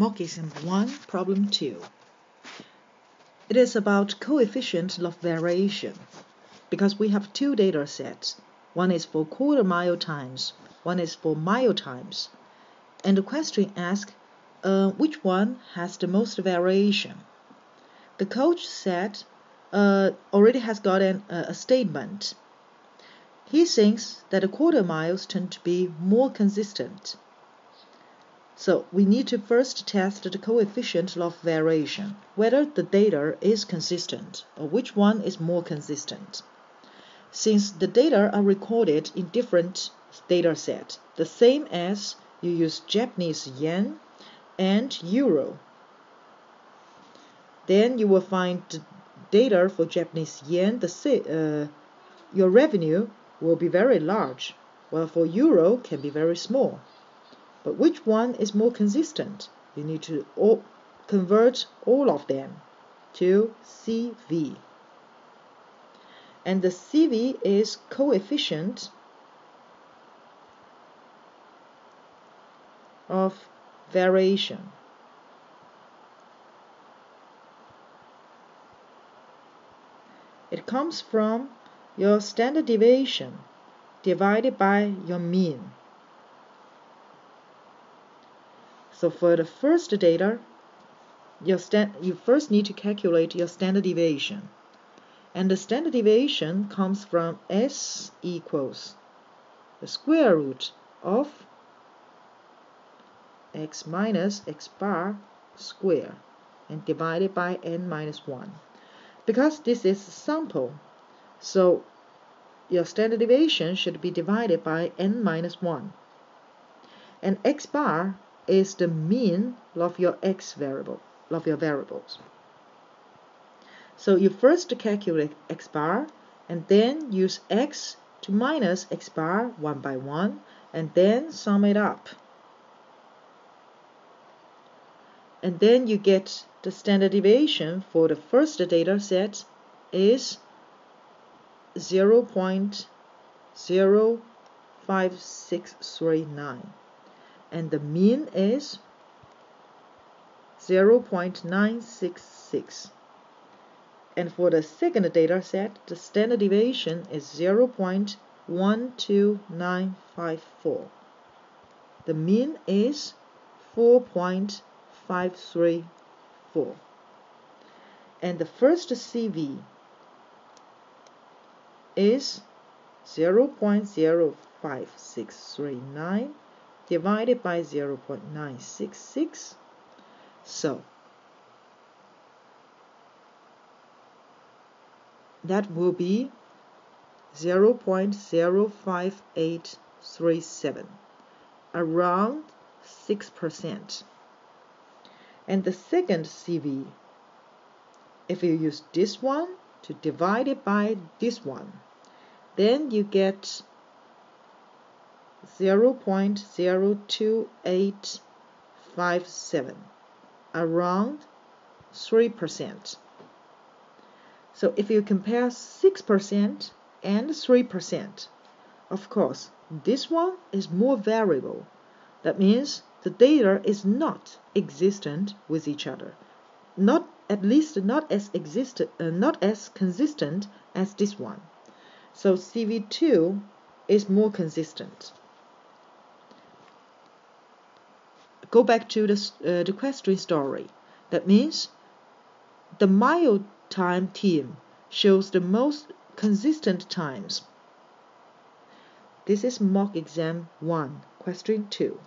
Mock example 1, problem 2. It is about coefficient of variation because we have two data sets. One is for quarter mile times, one is for mile times. And the question asks uh, which one has the most variation. The coach said uh, already has got an, uh, a statement. He thinks that the quarter miles tend to be more consistent. So we need to first test the coefficient of variation, whether the data is consistent or which one is more consistent. Since the data are recorded in different data set, the same as you use Japanese yen and euro, then you will find the data for Japanese yen, the uh, your revenue will be very large, while for euro can be very small. But which one is more consistent? You need to all, convert all of them to CV. And the CV is coefficient of variation. It comes from your standard deviation divided by your mean. So for the first data, you first need to calculate your standard deviation. And the standard deviation comes from S equals the square root of x minus x bar square and divided by n minus 1. Because this is a sample, so your standard deviation should be divided by n minus 1. And x bar is the mean of your x variable, of your variables. So you first calculate x bar and then use x to minus x bar one by one and then sum it up. And then you get the standard deviation for the first data set is 0 0.05639 and the mean is 0.966 and for the second data set the standard deviation is 0.12954 the mean is 4.534 and the first CV is 0.05639 divided by 0.966. So that will be 0.05837, around 6%. And the second CV, if you use this one to divide it by this one, then you get 0.02857, around 3%. So if you compare 6% and 3%, of course, this one is more variable. That means the data is not existent with each other. Not at least not as exist, uh, not as consistent as this one. So CV2 is more consistent. Go back to the, uh, the question story. That means the mile time team shows the most consistent times. This is mock exam 1, question 2.